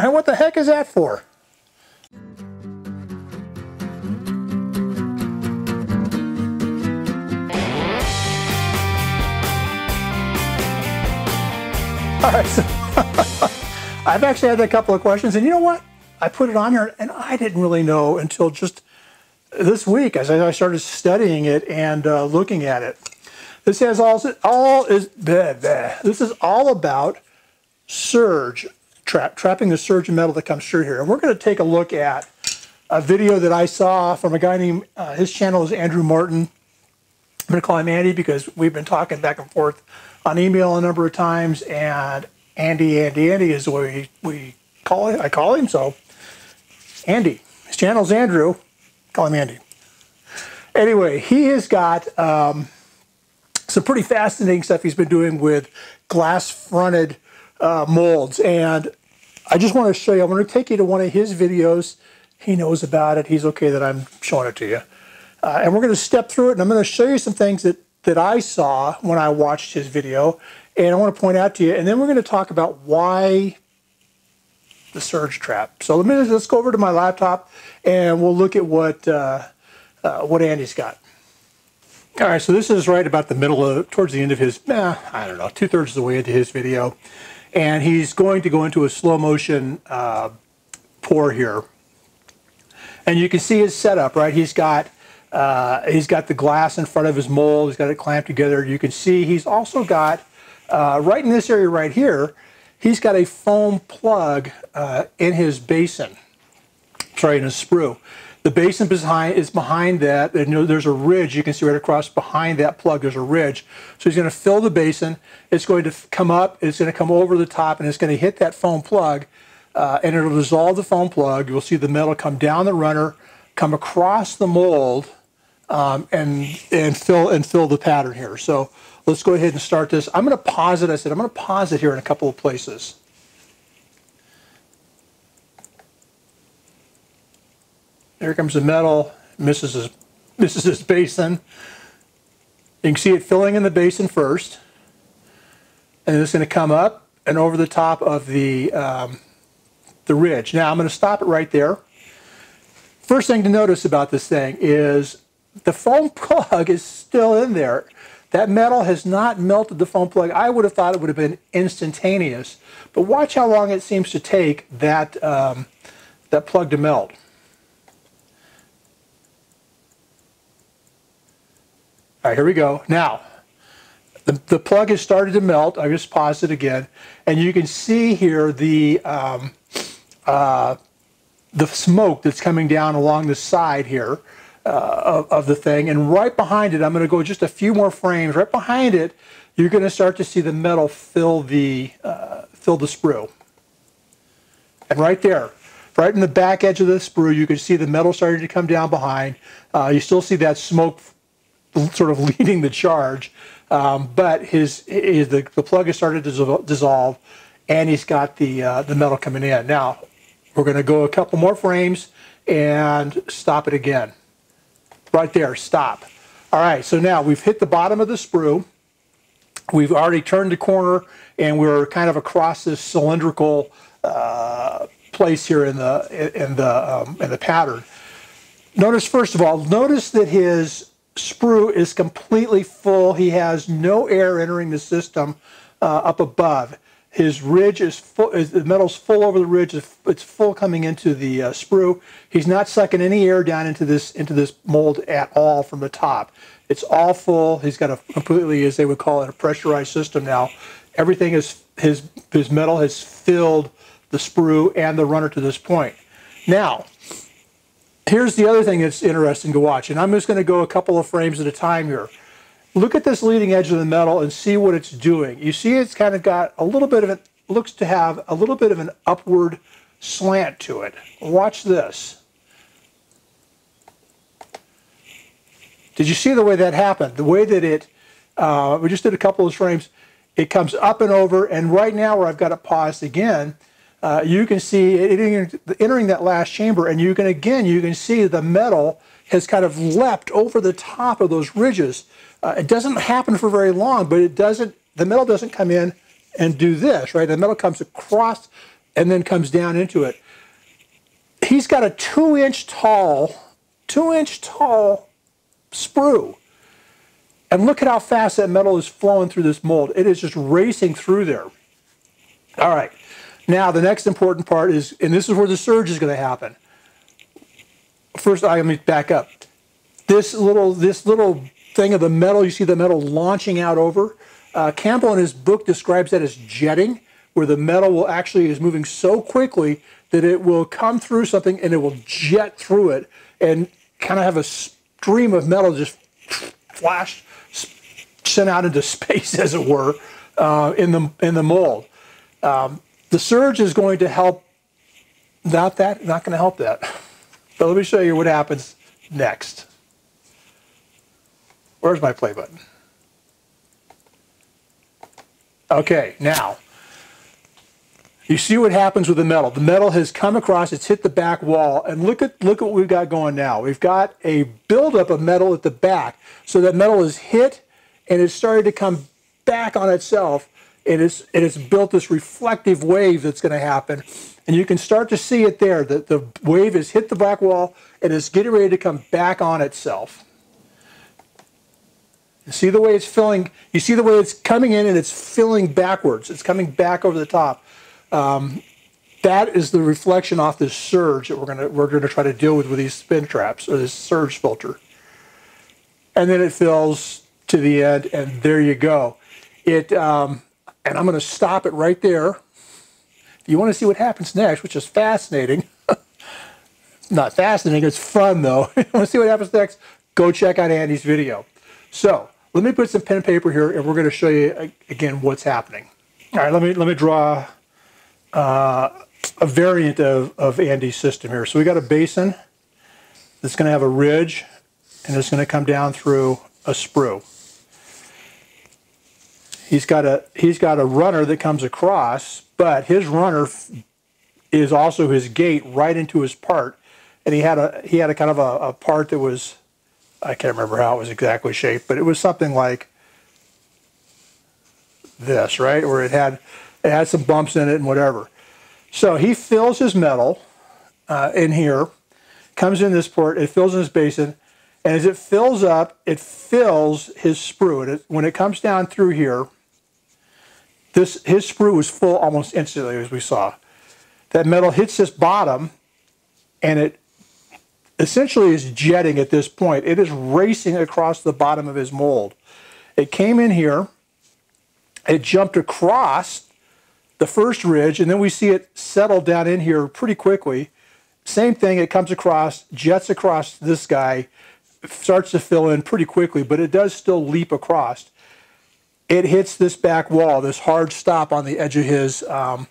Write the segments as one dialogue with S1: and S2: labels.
S1: And what the heck is that for? All right, so I've actually had a couple of questions, and you know what? I put it on here, and I didn't really know until just this week as I started studying it and uh, looking at it. This has all all is bleh, bleh. this is all about surge trap trapping the surge of metal that comes through here, and we're going to take a look at a video that I saw from a guy named uh, his channel is Andrew Martin. I'm going to call him Andy because we've been talking back and forth on email a number of times, and Andy, Andy, Andy is the way we, we call it. I call him so. Andy, his channel's Andrew. Call him Andy. Anyway, he has got um, some pretty fascinating stuff he's been doing with glass-fronted uh, molds, and I just want to show you. I'm going to take you to one of his videos. He knows about it. He's okay that I'm showing it to you. Uh, and we're going to step through it, and I'm going to show you some things that that I saw when I watched his video, and I want to point out to you, and then we're going to talk about why the surge trap. So let me let's go over to my laptop, and we'll look at what uh, uh, what Andy's got. All right, so this is right about the middle of, towards the end of his, eh, I don't know, two thirds of the way into his video, and he's going to go into a slow motion uh, pour here, and you can see his setup, right? He's got uh, he's got the glass in front of his mold. He's got it clamped together. You can see he's also got, uh, right in this area right here, he's got a foam plug uh, in his basin. Sorry, in his sprue. The basin behind is behind that, there's a ridge you can see right across behind that plug. There's a ridge, so he's going to fill the basin. It's going to come up. It's going to come over the top, and it's going to hit that foam plug, uh, and it'll dissolve the foam plug. You'll see the metal come down the runner, come across the mold, um, and and fill and fill the pattern here. So let's go ahead and start this. I'm going to pause it. I said I'm going to pause it here in a couple of places. There comes the metal, misses his, misses his basin. You can see it filling in the basin first. And it's going to come up and over the top of the, um, the ridge. Now I'm going to stop it right there. First thing to notice about this thing is the foam plug is still in there. That metal has not melted the foam plug. I would have thought it would have been instantaneous, but watch how long it seems to take that, um, that plug to melt. All right, here we go. Now, the, the plug has started to melt. I just paused it again, and you can see here the um, uh, the smoke that's coming down along the side here uh, of, of the thing. And right behind it, I'm going to go just a few more frames. Right behind it, you're going to start to see the metal fill the, uh, fill the sprue. And right there, right in the back edge of the sprue, you can see the metal starting to come down behind. Uh, you still see that smoke sort of leading the charge. Um, but his, his the, the plug has started to dissolve, and he's got the uh, the metal coming in. Now we're going to go a couple more frames and stop it again. Right there, stop. All right, so now we've hit the bottom of the sprue. We've already turned the corner and we're kind of across this cylindrical uh, place here in the in the um, in the pattern. Notice first of all, notice that his sprue is completely full. He has no air entering the system uh, up above. His ridge is full, the metal's full over the ridge. It's full coming into the uh, sprue. He's not sucking any air down into this into this mold at all from the top. It's all full. He's got a completely, as they would call it, a pressurized system now. Everything is his his metal has filled the sprue and the runner to this point. Now, here's the other thing that's interesting to watch, and I'm just going to go a couple of frames at a time here look at this leading edge of the metal and see what it's doing. You see it's kind of got a little bit of it, looks to have a little bit of an upward slant to it. Watch this. Did you see the way that happened? The way that it, uh, we just did a couple of frames, it comes up and over, and right now where I've got it paused again, uh, you can see it entering that last chamber, and you can, again, you can see the metal has kind of leapt over the top of those ridges. Uh, it doesn't happen for very long, but it doesn't, the metal doesn't come in and do this, right? The metal comes across and then comes down into it. He's got a two inch tall, two inch tall sprue. And look at how fast that metal is flowing through this mold. It is just racing through there. All right. Now, the next important part is, and this is where the surge is going to happen. First, I let me back up. This little, this little thing of the metal, you see the metal launching out over. Uh, Campbell in his book describes that as jetting, where the metal will actually is moving so quickly that it will come through something and it will jet through it and kind of have a stream of metal just flash, sent out into space, as it were, uh, in the in the mold. Um, the surge is going to help. Not that, not going to help that. But let me show you what happens next. Where's my play button? Okay, now, you see what happens with the metal. The metal has come across, it's hit the back wall, and look at look at what we've got going now. We've got a buildup of metal at the back. So that metal is hit and it's started to come back on itself. It is it has built this reflective wave that's going to happen. And you can start to see it there. that the wave has hit the back wall and is getting ready to come back on itself. You see the way it's filling, you see the way it's coming in and it's filling backwards. It's coming back over the top. Um, that is the reflection off this surge that we're going to we're going to try to deal with with these spin traps or this surge filter. And then it fills to the end, and there you go. It um, and I'm going to stop it right there. If you want to see what happens next, which is fascinating, not fascinating, it's fun though. you want to see what happens next? Go check out Andy's video. So let me put some pen and paper here, and we're going to show you again what's happening. All right, let me let me draw uh, a variant of, of Andy's system here. So we got a basin that's going to have a ridge, and it's going to come down through a sprue. He's got a he's got a runner that comes across, but his runner is also his gate right into his part, and he had a he had a kind of a, a part that was I can't remember how it was exactly shaped, but it was something like this, right? Where it had it had some bumps in it and whatever. So he fills his metal uh, in here, comes in this port, it fills in his basin, and as it fills up, it fills his sprue. And it, when it comes down through here, this his sprue was full almost instantly, as we saw. That metal hits this bottom, and it essentially is jetting at this point. It is racing across the bottom of his mold. It came in here, it jumped across the first ridge, and then we see it settle down in here pretty quickly. Same thing, it comes across, jets across this guy, starts to fill in pretty quickly, but it does still leap across. It hits this back wall, this hard stop on the edge of his um,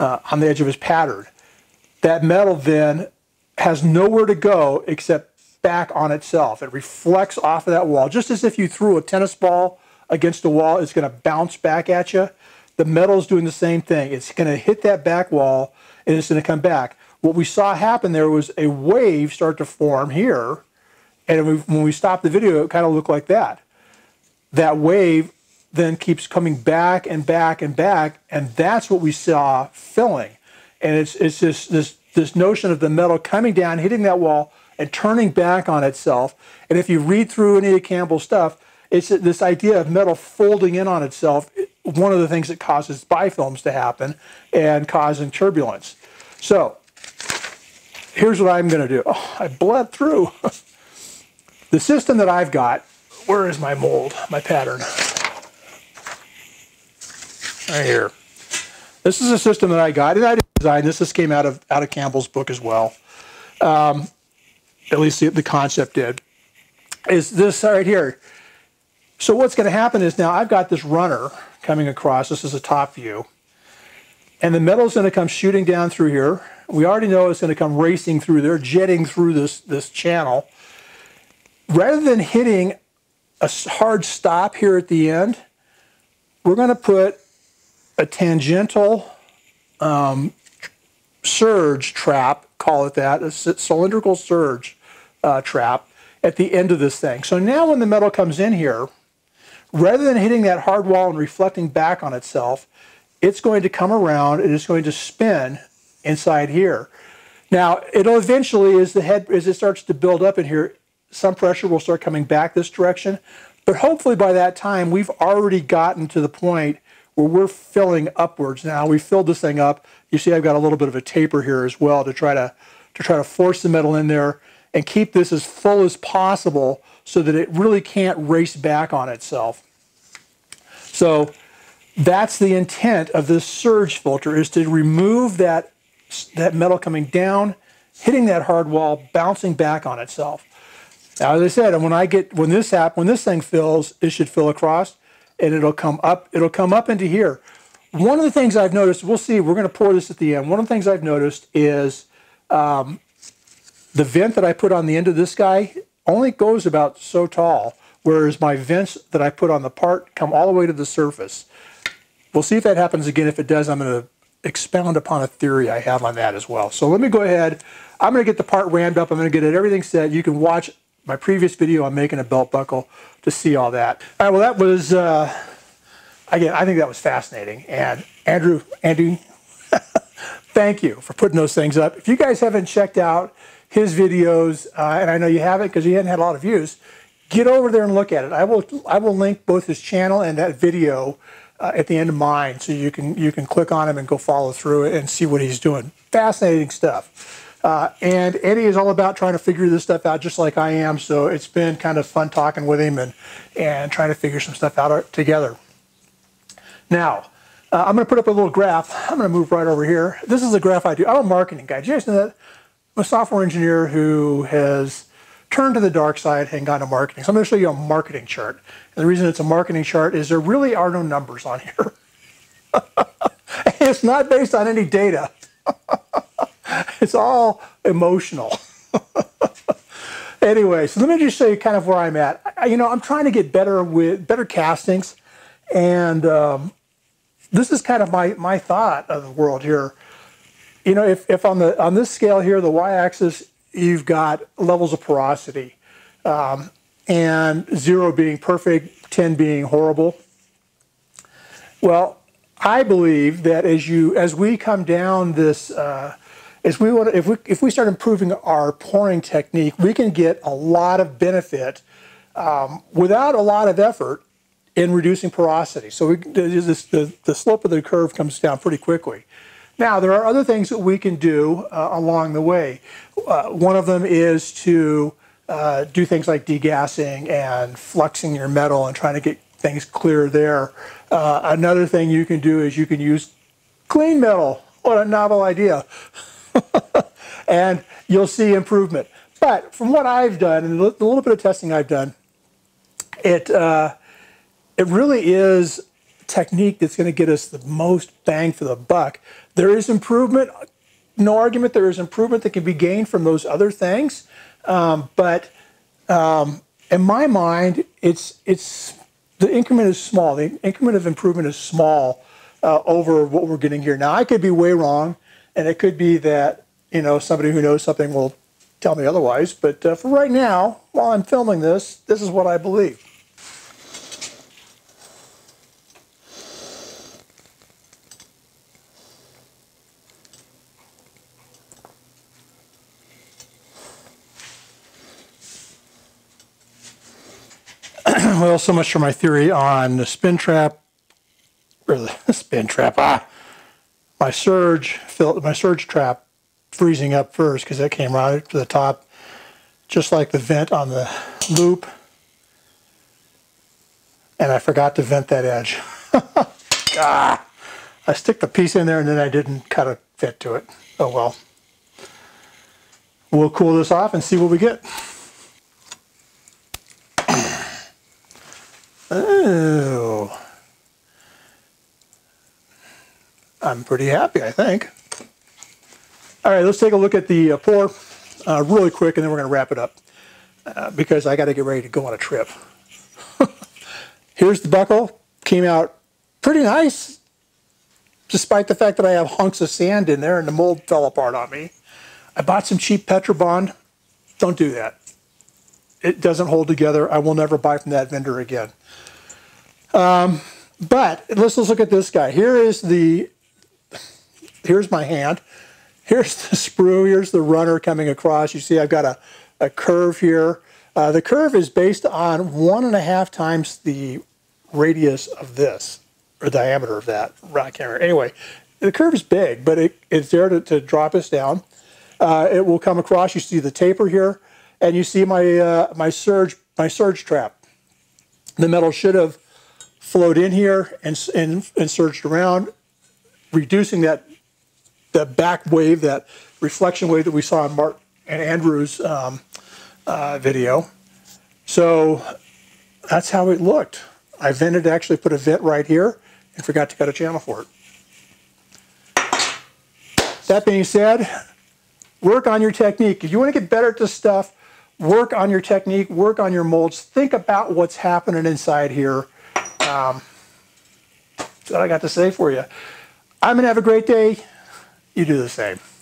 S1: uh, on the edge of his pattern. That metal then has nowhere to go except back on itself. It reflects off of that wall, just as if you threw a tennis ball against a wall, it's going to bounce back at you. The metal is doing the same thing. It's going to hit that back wall and it's going to come back. What we saw happen there was a wave start to form here. And when we stopped the video, it kind of looked like that. That wave then keeps coming back and back and back. And that's what we saw filling. And it's, it's just this this notion of the metal coming down, hitting that wall, and turning back on itself. And if you read through any of Campbell's stuff, it's this idea of metal folding in on itself, one of the things that causes bifilms to happen and causing turbulence. So here's what I'm going to do. Oh, I bled through. the system that I've got, where is my mold, my pattern? Right here. This is a system that I got, and I designed this. This came out of out of Campbell's book as well. Um, at least the, the concept did. Is this right here? So what's going to happen is now I've got this runner coming across. This is a top view. And the metal is going to come shooting down through here. We already know it's going to come racing through there, jetting through this, this channel. Rather than hitting a hard stop here at the end, we're going to put a tangential um, surge trap, call it that, a cylindrical surge uh, trap at the end of this thing. So now when the metal comes in here, rather than hitting that hard wall and reflecting back on itself, it's going to come around and it's going to spin inside here. Now, it'll eventually, as the head, as it starts to build up in here, some pressure will start coming back this direction. But hopefully by that time, we've already gotten to the point where we're filling upwards now. We filled this thing up. You see I've got a little bit of a taper here as well to try to, to try to force the metal in there and keep this as full as possible so that it really can't race back on itself. So that's the intent of this surge filter is to remove that, that metal coming down, hitting that hard wall, bouncing back on itself. Now, as I said, when I get when this app when this thing fills, it should fill across, and it'll come up. It'll come up into here. One of the things I've noticed, we'll see. We're going to pour this at the end. One of the things I've noticed is um, the vent that I put on the end of this guy only goes about so tall, whereas my vents that I put on the part come all the way to the surface. We'll see if that happens again. If it does, I'm going to expound upon a theory I have on that as well. So let me go ahead. I'm going to get the part rammed up. I'm going to get it everything set. You can watch my previous video on making a belt buckle to see all that. All right, well, that was, uh, again, I think that was fascinating. And Andrew, Andy, thank you for putting those things up. If you guys haven't checked out his videos, uh, and I know you haven't because he hadn't had a lot of views, get over there and look at it. I will, I will link both his channel and that video uh, at the end of mine, so you can you can click on him and go follow through it and see what he's doing. Fascinating stuff. Uh, and Eddie is all about trying to figure this stuff out just like I am. So it's been kind of fun talking with him and, and trying to figure some stuff out together. Now, uh, I'm going to put up a little graph. I'm going to move right over here. This is a graph I do. I'm a marketing guy. Do? I'm a software engineer who has turned to the dark side and gone to marketing. So I'm going to show you a marketing chart. And the reason it's a marketing chart is there really are no numbers on here. it's not based on any data. it's all emotional. anyway, so let me just show you kind of where I'm at. I, you know, I'm trying to get better with better castings, and um, this is kind of my my thought of the world here. You know, if, if on the on this scale here, the y-axis, you've got levels of porosity, um, and zero being perfect, ten being horrible. Well, I believe that as you as we come down this uh, as we want if we if we start improving our pouring technique, we can get a lot of benefit um, without a lot of effort in reducing porosity. So we, the the slope of the curve comes down pretty quickly. Now there are other things that we can do uh, along the way. Uh, one of them is to uh, do things like degassing and fluxing your metal and trying to get things clear there. Uh, another thing you can do is you can use clean metal. What a novel idea. And you'll see improvement. But from what I've done, and the little bit of testing I've done, it, uh, it really is technique that's going to get us the most bang for the buck. There is improvement, no argument, there is improvement that can be gained from those other things. Um, but um, in my mind, it's, it's the increment is small. The increment of improvement is small uh, over what we're getting here. Now, I could be way wrong, and it could be that you know somebody who knows something will tell me otherwise. But uh, for right now, while I'm filming this, this is what I believe. well, so much for my theory on the spin trap, or the spin trap, ah, my surge, my surge trap freezing up first because that came right to the top, just like the vent on the loop. And I forgot to vent that edge. ah, I stick the piece in there and then I didn't cut a fit to it. Oh well. We'll cool this off and see what we get. Oh. I'm pretty happy, I think. All right, let's take a look at the uh, pour uh, really quick, and then we're going to wrap it up uh, because I got to get ready to go on a trip. Here's the buckle. Came out pretty nice, despite the fact that I have hunks of sand in there and the mold fell apart on me. I bought some cheap Petrobond. Don't do that. It doesn't hold together. I will never buy from that vendor again. Um, But let's, let's look at this guy. Here is the, here's my hand. Here's the sprue. Here's the runner coming across. You see I've got a, a curve here. Uh, the curve is based on one and a half times the radius of this, or diameter of that. Can't remember. Anyway, the curve is big, but it, it's there to, to drop us down. Uh, it will come across. You see the taper here, and you see my uh, my surge my surge trap. The metal should have flowed in here and, and, and surged around, reducing that that back wave, that reflection wave that we saw in Mark and Andrew's um, uh, video. So that's how it looked. I vented, actually put a vent right here and forgot to cut a channel for it. That being said, work on your technique. If you want to get better at this stuff, work on your technique, work on your molds, think about what's happening inside here. Um, that's what I got to say for you. I'm going to have a great day. You do the same.